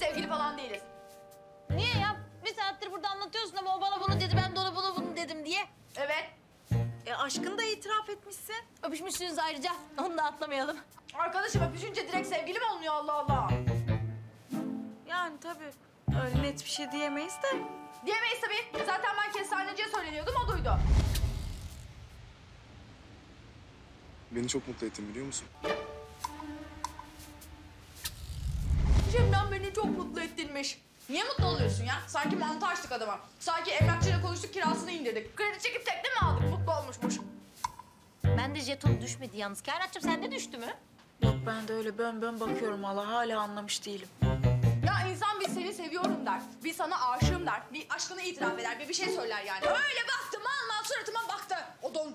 sevgili falan değiliz. Niye ya? Bir saattir burada anlatıyorsun ama o bana bunu dedi, ben de ona bunu bunu dedim diye. Evet. E aşkını da itiraf etmişsin. Öpüşmüşsünüz ayrıca. Onu da atlamayalım. Arkadaşım öpüşünce direkt sevgili mi olmuyor Allah Allah? Yani tabii öyle net bir şey diyemeyiz de. Diyemeyiz tabii. Zaten ben kestaneciye söyleniyordum o duydu. Beni çok mutlu ettin biliyor musun? Beni çok mutlu ettirmiş. Niye mutlu oluyorsun ya? Sanki mantı açtık adama. Sanki emlakçıyla konuştuk kirasını indirdik. Kredi çekip tekne mi aldık? Mutlu olmuşmuş. Ben de jeton düşmedi yalnız. Kainatçım sende düştü mü? Yok ben de öyle bön bön bakıyorum Allah hala anlamış değilim. Ya insan bir seni seviyorum der. Bir sana aşığım der. Bir aşkını itiraf eder. Bir bir şey söyler yani. Öyle baktı mal mal suratıma baktı. O don.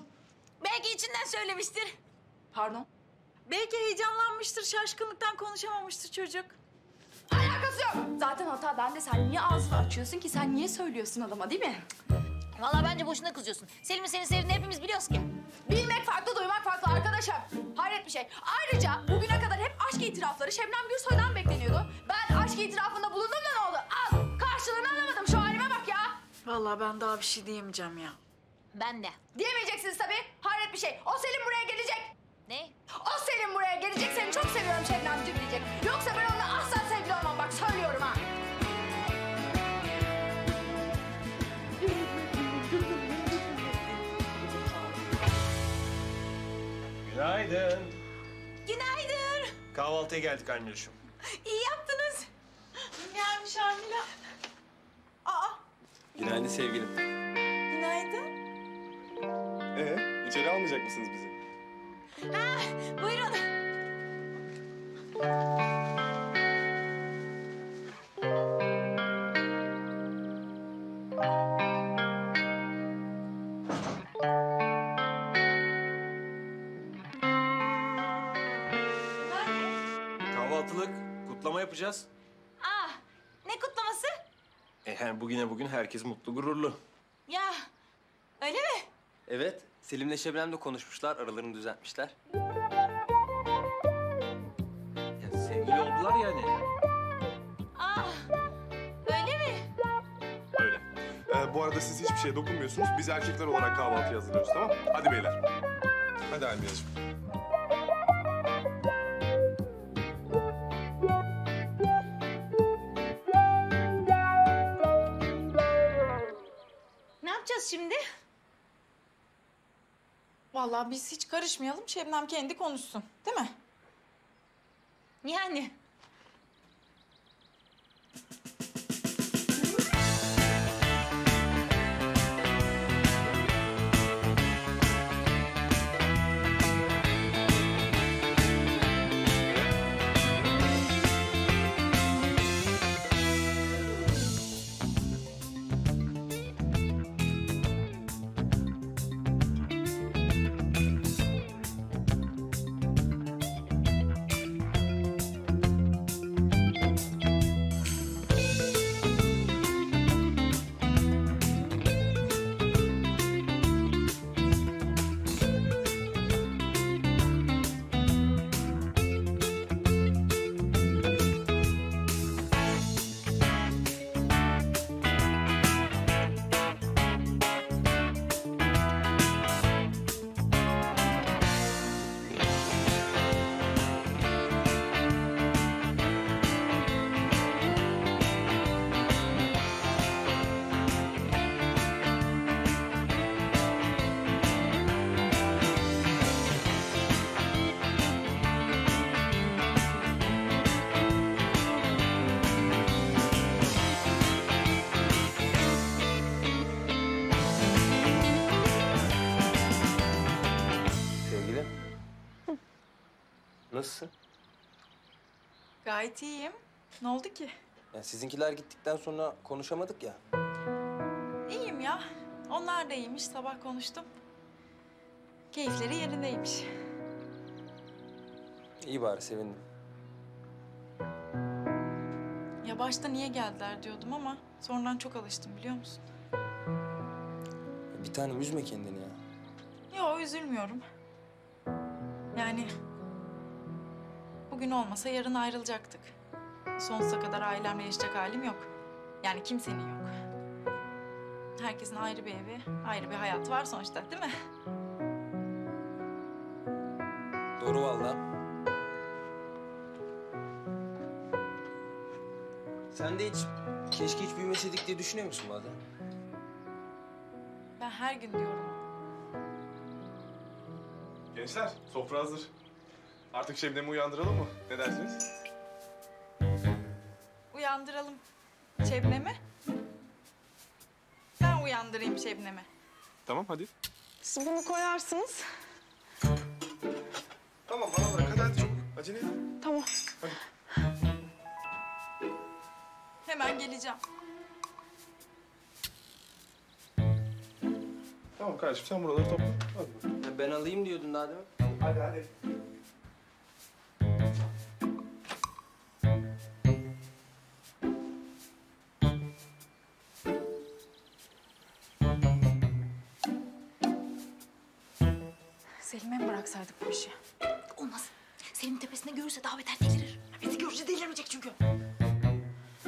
Belki içinden söylemiştir. Pardon? Belki heyecanlanmıştır, şaşkınlıktan konuşamamıştır çocuk. Alakası yok. Zaten hata bende. Sen niye ağzını açıyorsun ki? Sen niye söylüyorsun adama değil mi? Vallahi bence boşuna kızıyorsun. Selim'in seni sevdiğini hepimiz biliyoruz ki. Bilmek farklı, duymak farklı arkadaşım. Hayret bir şey. Ayrıca bugüne kadar hep aşk itirafları Şebnem Gürsoy'dan bekleniyordu. Ben aşk itirafında bulundum da ne oldu? Al, karşılığını alamadım. Şu halime bak ya. Vallahi ben daha bir şey diyemeyeceğim ya. Ben de. Diyemeyeceksiniz tabii. Hayret bir şey. O Selim buraya gelecek. Ne? O Selim buraya gelecek. Seni çok seviyorum Şebnemciğim diyecek. Yoksa ben onunla Günaydın. Günaydın. Kahvaltıya geldik anneciğim. İyi yaptınız. Gelmiş Amila. Aa, Günaydın sevgilim. günaydın. Ee, içeri almayacak mısınız bizi? Ha, buyurun. Yapacağız. Aa, ne kutlaması? E yani bugüne bugün herkes mutlu, gururlu. Ya, öyle mi? Evet, Selim'le Şebnem de konuşmuşlar, aralarını düzeltmişler. Ya sevgili oldular yani. Aa, öyle mi? Öyle. Ee, bu arada siz hiçbir şeye dokunmuyorsunuz. Biz erkekler olarak kahvaltı hazırlıyoruz tamam mı? Hadi beyler. Hadi Almiyacığım. Şimdi? Vallahi biz hiç karışmayalım, Şebnem kendi konuşsun. Değil mi? Yani. Nasılsın? Gayet iyiyim. Ne oldu ki? Ya sizinkiler gittikten sonra konuşamadık ya. İyiyim ya. Onlar da iyiymiş. Sabah konuştum. Keyifleri yerindeymiş. İyi bari sevindim. Ya başta niye geldiler diyordum ama sonradan çok alıştım biliyor musun? Bir tanem üzme kendini ya. Yo üzülmüyorum. Yani bugün olmasa yarın ayrılacaktık. sonsuza kadar ailemle yaşayacak halim yok. Yani kimsenin yok. Herkesin ayrı bir evi, ayrı bir hayatı var sonuçta değil mi? Doğru vallahi. Sen de hiç keşke hiç büyümeseydik diye düşünüyor musun bazen? Ben her gün diyorum. Gençler sofra hazır. Artık Şebnem'i uyandıralım mı? Ne dersiniz? Uyandıralım Şebnem'i. Ben uyandırayım Şebnem'i. Tamam hadi. Siz bunu koyarsınız. Tamam bana bırak hadi hadi çabuk. Acele et. Tamam. Hemen geleceğim. Tamam kardeşim sen buraları topla. Hadi ben alayım diyordun daha değil mi? Hadi hadi. Selim'e mi bıraksaydık bu işi? Olmaz. Senin tepesinde görürse daha beter delirir. Bizi görünce delirmeyecek çünkü.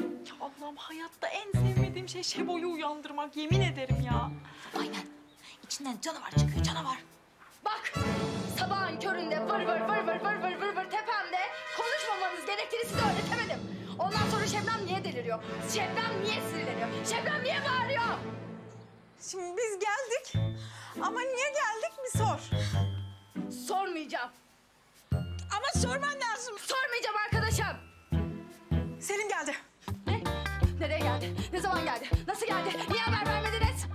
Ya Allah'ım hayatta en sevmediğim şey Şebo'yu uyandırmak. Yemin ederim ya. Aynen. İçinden canavar çıkıyor canavar. Bak sabahın köründe vır vır vır vır vır vır vır vır tepemde konuşmamanız gerektiğini size öğretemedim. Ondan sonra Şebnem niye deliriyor? Şebnem niye sinirleniyor? Şebnem niye bağırıyor? Şimdi biz geldik. Ama niye geldik bir sor. Sormayacağım. Ama sorman lazım. Sormayacağım arkadaşım. Selim geldi. Ne? Nereye geldi? Ne zaman geldi? Nasıl geldi? Niye haber vermediniz?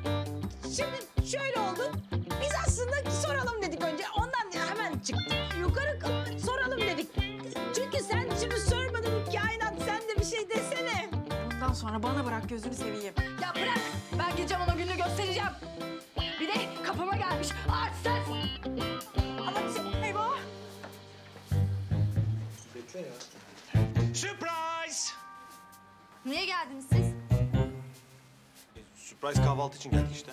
Şimdi şöyle oldu. Biz aslında soralım dedik önce. Ondan hemen çıktık. Yukarı Bundan sonra bana bırak gözünü seveyim. Ya bırak. Ben gideceğim ona gününü göstereceğim. Bir de kapıma gelmiş. Artsız. Ama eyvah. Surprise! Niye geldiniz siz? Surprise kahvaltı için geldik işte.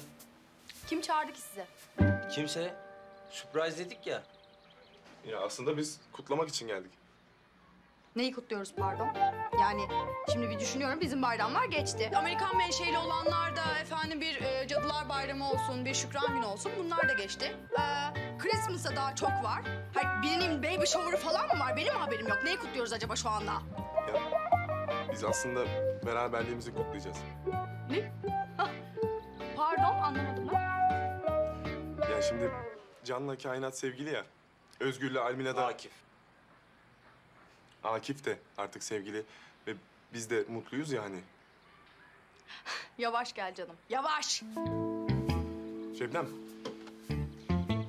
Kim çağırdı ki sizi? Kimse surprise dedik ya. Ya aslında biz kutlamak için geldik. Neyi kutluyoruz pardon? Yani şimdi bir düşünüyorum bizim bayramlar geçti. Amerikan menşeli olanlar da efendim bir e, cadılar bayramı olsun, bir şükran günü olsun bunlar da geçti. Ee, Christmas'a daha çok var. Hayır, birinin baby shower'ı falan mı var? Benim haberim yok. Neyi kutluyoruz acaba şu anda? Ya biz aslında beraberliğimizi kutlayacağız. Ne? Pardon anlamadım ben. Ya şimdi Can'la kainat sevgili ya. Özgür'le Almina da... Akif. Akif de artık sevgili. Ve biz de mutluyuz ya hani. Yavaş gel canım. Yavaş. Şebnem.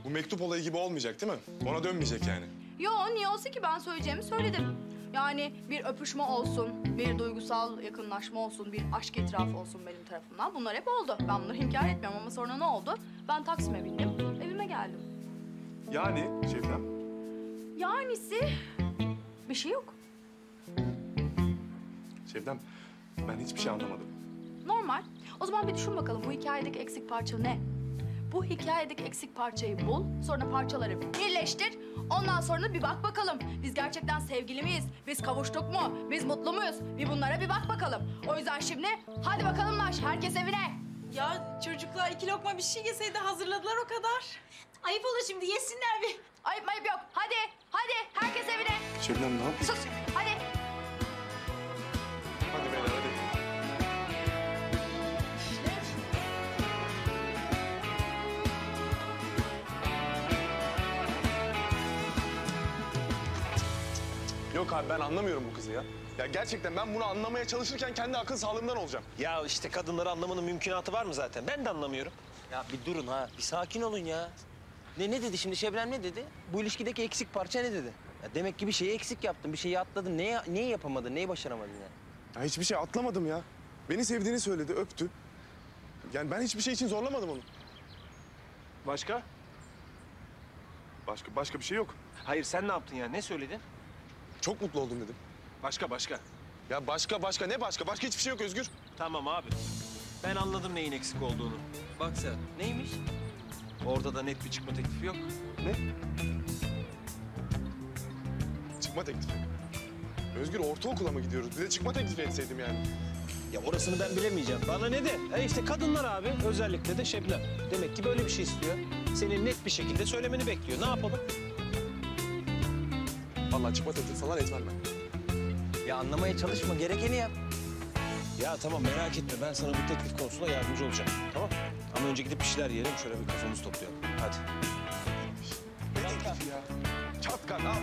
Bu mektup olayı gibi olmayacak değil mi? Ona dönmeyecek yani. Yo niye olsa ki ben söyleyeceğimi söyledim. Yani bir öpüşme olsun, bir duygusal yakınlaşma olsun, bir aşk itirafı olsun benim tarafımdan. Bunlar hep oldu. Ben bunları inkar etmiyorum ama sonra ne oldu? Ben Taksim'e bindim, evime geldim. Yani Şebnem. Yanisi bir şey yok. Şebnem ben hiçbir şey anlamadım. Normal. O zaman bir düşün bakalım bu hikayedeki eksik parça ne? Bu hikayedeki eksik parçayı bul, sonra parçaları birleştir. Ondan sonra bir bak bakalım. Biz gerçekten sevgili miyiz? Biz kavuştuk mu? Biz mutlu muyuz? Bir bunlara bir bak bakalım. O yüzden şimdi hadi bakalım Naş, herkes evine. Ya çocuklar iki lokma bir şey yeseydi hazırladılar o kadar. Ayıp olur şimdi yesinler bir. Ayıp mayıp yok. Hadi, hadi herkes evine. Şebnem ne yapıyorsun? Sus, hadi. Hadi beyler hadi. Yok abi ben anlamıyorum bu kızı ya. Ya gerçekten ben bunu anlamaya çalışırken kendi akıl sağlığımdan olacağım. Ya işte kadınları anlamanın mümkünatı var mı zaten? Ben de anlamıyorum. Ya bir durun ha. Bir sakin olun ya. Ne ne dedi şimdi Şebnem ne dedi? Bu ilişkideki eksik parça ne dedi? Ya demek ki bir şeyi eksik yaptın, bir şeyi atladın. Neyi, neyi yapamadın, neyi başaramadın ya? Ya hiçbir şey atlamadım ya. Beni sevdiğini söyledi, öptü. Yani ben hiçbir şey için zorlamadım onu. Başka? Başka başka bir şey yok. Hayır sen ne yaptın ya? Ne söyledin? Çok mutlu oldum dedim. Başka başka. Ya başka başka ne başka? Başka hiçbir şey yok Özgür. Tamam abi. Ben anladım neyin eksik olduğunu. Bak sen, neymiş? Orada da net bir çıkma teklifi yok. Ne? Çıkma teklifi. Özgür ortaokula mı gidiyoruz? Bir de çıkma teklif etseydim yani. Ya orasını ben bilemeyeceğim. Bana ne de? E işte kadınlar abi. Özellikle de Şebnem. Demek ki böyle bir şey istiyor. Senin net bir şekilde söylemeni bekliyor. Ne yapalım? Vallahi çıkma teklif falan etmem ben. Ya anlamaya çalışma. Gerekeni yap. Ya tamam merak etme. Ben sana bu teklif konusunda yardımcı olacağım. Tamam Ama önce gidip bir şeyler yiyelim. Şöyle bir kafamızı toplayalım. Hadi. Ne teklifi ya? Çatkan al.